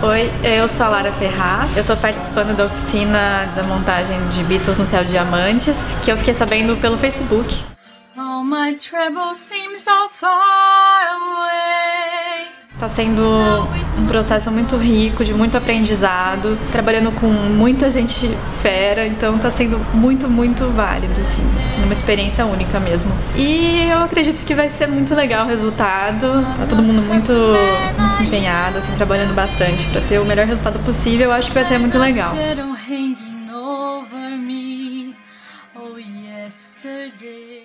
Oi, eu sou a Lara Ferraz. Eu tô participando da oficina da montagem de Beatles no Céu de Diamantes, que eu fiquei sabendo pelo Facebook. Oh, my trouble seems so far away. Tá sendo um processo muito rico, de muito aprendizado, trabalhando com muita gente fera, então tá sendo muito, muito válido, assim, sendo uma experiência única mesmo. E eu acredito que vai ser muito legal o resultado, tá todo mundo muito, empenhada, assim, trabalhando bastante para ter o melhor resultado possível, eu acho que vai ser muito legal. yesterday